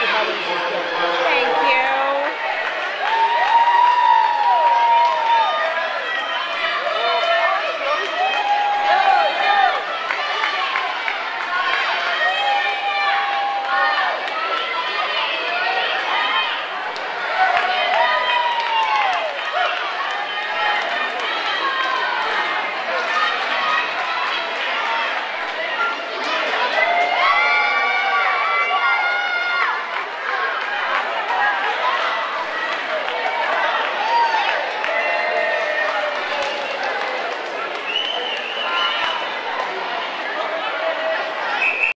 Thank you, Father.